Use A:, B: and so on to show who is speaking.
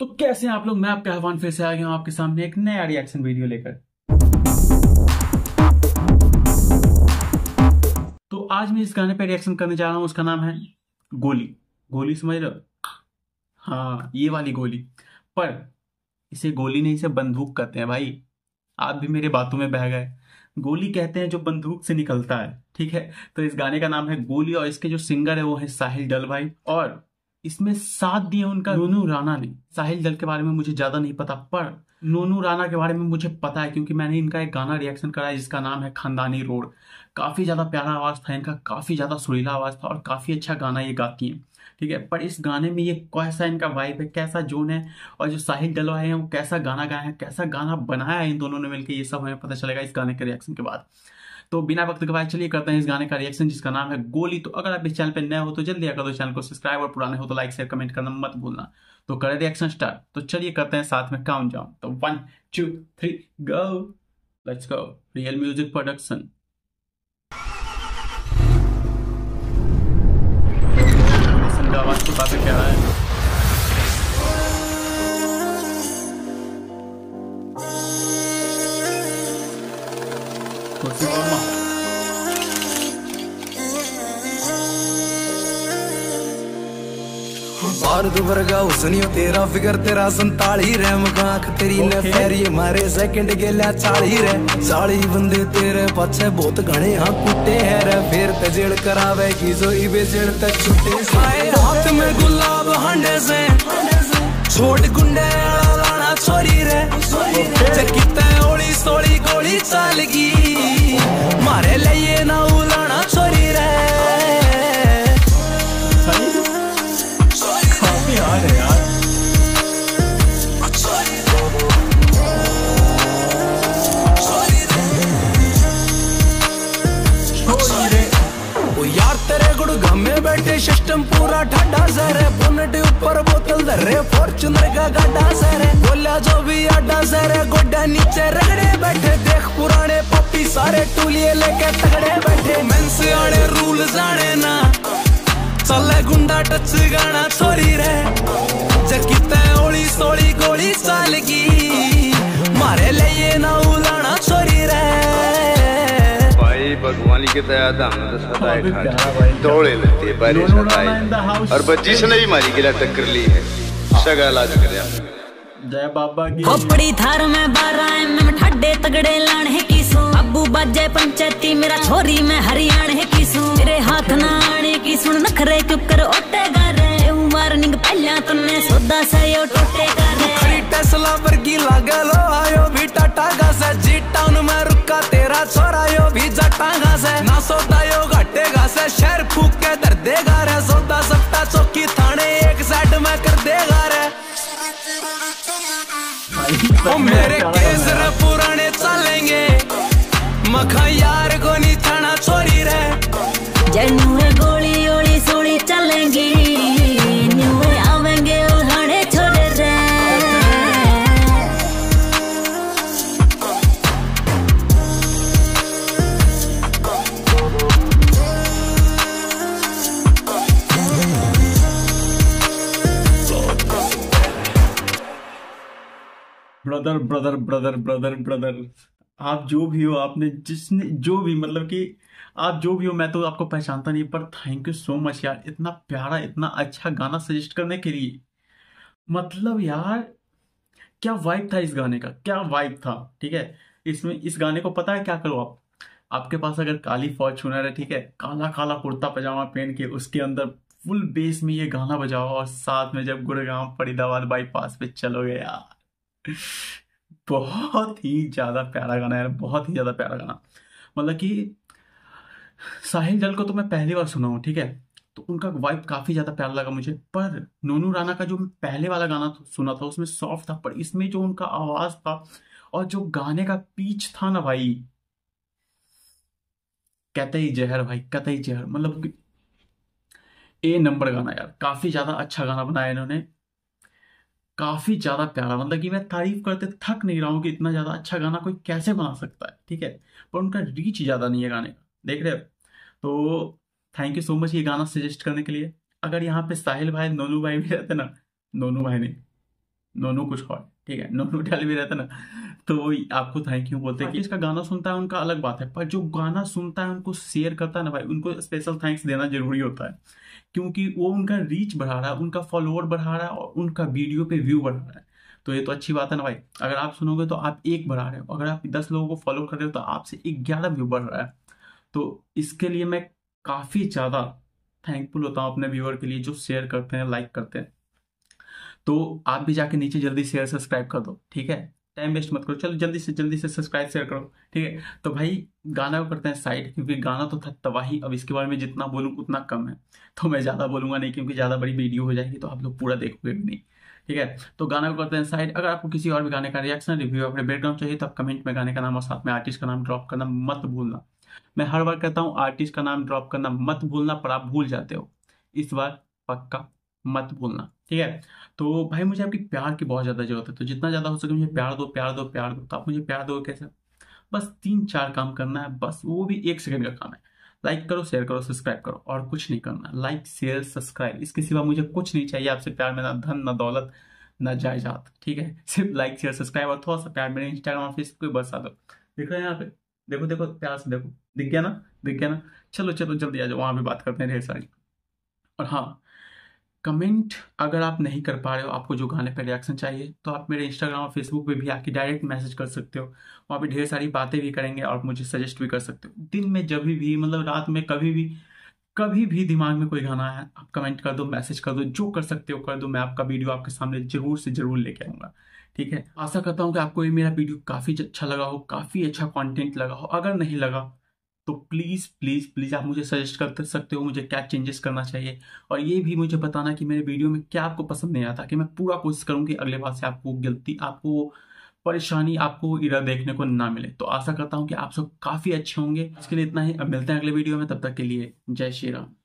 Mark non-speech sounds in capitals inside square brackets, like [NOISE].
A: तो कैसे हैं आप लोग, मैं आपके आह्वान फिर से आ गया हूँ आपके सामने एक नया रिएक्शन वीडियो लेकर। तो आज मैं इस गाने पर रिएक्शन करने जा रहा हूँ, उसका नाम है गोली। गोली समझ रहे हो? हाँ ये वाली गोली। पर इसे गोली नहीं, इसे बंदूक कहते हैं भाई। आप भी मेरे बातों में बह गए। गोली कहते हैं जो बंदूक से निकलता है, ठीक है? तो इस गाने का नाम है गोली और इसके जो सिंगर है, वो है साहिल डल भाई। और इसमें साथ दिए उनका नोनू राणा ने। साहिल दल के बारे में मुझे ज़्यादा नहीं पता, पर नोनू राणा के बारे में मुझे पता है, क्योंकि मैंने इनका एक गाना रिएक्शन करा है, जिसका नाम है खानदानी रोड। काफ़ी ज़्यादा प्यारा आवाज़ था इनका, काफ़ी ज़्यादा सुरीला आवाज़ था और काफ़ी अच्छा गाना ये गाती है, ठीक है? पर इस गाने में ये कैसा इनका वाइब है, कैसा जोन है, और जो साहिल डलवाए हैं, वो कैसा गाना गाया है, कैसा गाना बनाया है इन दोनों ने मिलकर ये सब हमें पता चलेगा इस गाने के रिएक्शन के बाद। तो बिना वक्त गवाए चलिए करते हैं इस गाने का रिएक्शन जिसका नाम है गोली। तो अगर आप इस चैनल पर नए हो तो जल्दी आकर दो चैनल को सब्सक्राइब और पुराने हो तो लाइक शेयर कमेंट करना मत भूलना। तो करें रिएक्शन स्टार्ट तो चलिए करते हैं साथ में काउंट जाऊ तो one two three go let's go real music production
B: Bharat वर्गा हुसनियो तेरा फिगर तेरा संताली रे मखाक तेरी ने फेरी मारे सेकंड गेला चाली रे। चाली बंदे तेरे पछे बहुत घणे हाँ कुटे है रे। फिर ते जेल करावे की जो इबे जेल तक छुटे आए हाथ में गुलाब हंडे से। छोट गुंडे लाना छोरी रे। चकिते ओली सोली गोली चाल गई। मारे लिए ना उलाना छोरी रे। बैठे सिस्टम पूरा ठंडा सरे बोनट ऊपर बोतल धरे फॉर्चूनर का गड्ढा है। बोला जो भी अड्डा सरे गोड्डा नीचे रगड़े बैठे। देख पुराने पप्पी सारे टूलिए लेके तगड़े बैठे। मेंस आड़े रूल जाने ना। चले गुंडा टच गाना छोरी रे जकीते
C: भगवान की दया था हमने तो सदा
A: काफ़ी
C: एक
A: प्यारा
C: दौड़े लेते बारे बारिश सदा
A: नाना in the house।
C: और बच्चीस ने भी मारी गिला टक्कर ली है। सगा लाज कर
A: जय बाबा की।
D: खोपड़ी थार में बाराए एम में ठड्डे तगड़े लाण है किसू? अबू बाजे पंचायती मेरा छोरी में हरियाण है किसू? तेरे हाथ ना आने की सुन नखरे चुप कर ओटे रे
B: फूक दर देगा रे सौदा सत्ता चौकी थाने, एक साइड में कर देगा रे ओ मेरे केस रे पुराने चलेंगे, मखा यार को नहीं थाना छोरी रे
D: जनुए गोली
A: brother brother brother brother brother आप जो भी हो, आपने जिसने जो भी मतलब कि आप जो भी हो, मैं तो आपको पहचानता नहीं, पर थैंक यू सो मच यार, इतना प्यारा, इतना अच्छा गाना सजेस्ट करने के लिए। मतलब यार, क्या वाइब था इस गाने का? क्या वाइब था? ठीक है? इसमें, इस गाने को पता है क्या करो आप? आपके पास अगर काली फौज फॉर्चूनर है, ठीक है? काला काला कुर्ता पजामा पहन के उसके अंदर फुल बेस में ये गाना बजाओ और साथ में जब गुड़गांव, फरीदाबाद बाईपास पे चलोगे यार। [LAUGHS] बहुत ही ज़्यादा प्यारा गाना यार, बहुत ही ज़्यादा प्यारा गाना। मतलब कि साहिल जल को तो मैं पहली बार सुना हूँ, ठीक है? तो उनका वाइब काफ़ी ज़्यादा प्यारा लगा मुझे। पर नोनू राणा का जो पहले वाला गाना सुना था, उसमें सॉफ्ट था, पर इसमें जो उनका आवाज़ था और जो गाने का पीच था ना भाई, कतई जहर भाई, कतई जहर मतलब ए नंबर गाना यार, काफ़ी ज़्यादा अच्छा गाना बनाया इन्होंने। काफ़ी ज़्यादा प्यारा। मतलब कि मैं तारीफ़ करते थक नहीं रहा हूँ कि इतना ज़्यादा अच्छा गाना कोई कैसे बना सकता है ठीक है? पर उनका रीच ज़्यादा नहीं है गाने का देख रहे हो? तो थैंक यू सो मच ये गाना सजेस्ट करने के लिए। अगर यहाँ पे साहिल भाई नोनू भाई भी रहते ना नोनू भाई नहीं नोनू कुछ और ठीक है? नोनू टेल भी रहता ना तो आपको थैंक यू बोलते हैं कि इसका गाना सुनता है उनका अलग बात है पर जो गाना सुनता है उनको शेयर करता है ना भाई उनको स्पेशल थैंक्स देना ज़रूरी होता है। क्योंकि वो उनका रीच बढ़ा रहा है, उनका फॉलोअर बढ़ा रहा है और उनका वीडियो पे व्यू बढ़ा रहा है। तो ये तो अच्छी बात है ना भाई। अगर आप सुनोगे तो आप एक बढ़ा रहे हो। अगर आप दस लोगों को फॉलो कर रहे हो तो आपसे ग्यारह व्यू बढ़ रहा है। तो इसके लिए मैं काफ़ी ज़्यादा थैंकफुल होता हूँ अपने व्यूअर के लिए जो शेयर करते हैं लाइक करते हैं। तो आप भी जाके नीचे जल्दी शेयर सब्सक्राइब कर दो, ठीक है? टाइम वेस्ट मत करो। चलो, जल्दी से जल्दी से सब्सक्राइब शेयर करो, ठीक है? तो भाई, गाना को करते हैं साइड क्योंकि गाना तो था तबाही। अब इसके बारे में जितना बोलूँ, उतना कम है। तो मैं ज़्यादा बोलूँगा नहीं, क्योंकि ज़्यादा बड़ी वीडियो हो जाएगी तो आप लोग पूरा देखोगे भी नहीं, ठीक है? तो गाना को करते हैं साइड अगर आपको किसी और भी गाने का रिएक्शन रिव्यू अपने बैकग्राउंड चाहिए तो आप कमेंट में गाने का नाम और साथ में आर्टिस्ट का नाम ड्रॉप करना मत भूलना। मैं हर बार कहता हूँ आर्टिस्ट का नाम ड्रॉप करना मत भूलना, पर आप भूल जाते हो। इस बार पक्का। मत भूलना ठीक है? तो भाई मुझे आपकी प्यार की बहुत ज़्यादा ज़रूरत है तो जितना ज़्यादा हो सके मुझे प्यार दो प्यार दो प्यार दो तो आप मुझे प्यार दो कैसे? बस तीन चार काम करना है, बस वो भी एक सेकंड का काम है। लाइक करो शेयर करो सब्सक्राइब करो और कुछ नहीं करना। लाइक शेयर सब्सक्राइब इसके सिवा मुझे कुछ नहीं चाहिए आपसे प्यार, में ना धन, ना दौलत, ना जायदाद, ठीक है? [LAUGHS] सिर्फ़ लाइक शेयर सब्सक्राइब और थोड़ा सा प्यार, मेरे इंस्टाग्राम और फेसबुक पे बरसा दो। देखो यहाँ पे? देखो देखो, प्यार से देखो। दिख गया ना? दिख गया ना? चलो चलो, जल्दी आ जाओ, वहाँ पे बात करते हैं ढेर सारी। और हाँ कमेंट अगर आप नहीं कर पा रहे हो, आपको जो गाने पर रिएक्शन चाहिए तो आप मेरे इंस्टाग्राम और फेसबुक पे भी आके डायरेक्ट मैसेज कर सकते हो। वहाँ पे ढेर सारी बातें भी करेंगे और मुझे सजेस्ट भी कर सकते हो। दिन में जब भी मतलब रात में कभी भी कभी भी दिमाग में कोई गाना है आप कमेंट कर दो मैसेज कर दो, जो कर सकते हो कर दो, मैं आपका वीडियो आपके सामने ज़रूर से ज़रूर लेके आऊँगा। ठीक है? आशा करता हूँ कि आपको ये मेरा वीडियो काफ़ी अच्छा लगा हो, काफ़ी अच्छा कॉन्टेंट लगा हो। अगर नहीं लगा तो प्लीज़ प्लीज़ प्लीज़ आप मुझे सजेस्ट कर सकते हो, मुझे क्या चेंजेस करना चाहिए। और ये भी मुझे बताना कि मेरे वीडियो में क्या आपको पसंद नहीं आता, कि मैं पूरा कोशिश करूँ कि अगले बार से आपको गलती आपको परेशानी, आपको इधर देखने को ना मिले। तो आशा करता हूँ कि आप सब काफ़ी अच्छे होंगे। इसके लिए इतना ही, अब मिलते हैं अगले वीडियो में, तब तक के लिए जय श्री राम।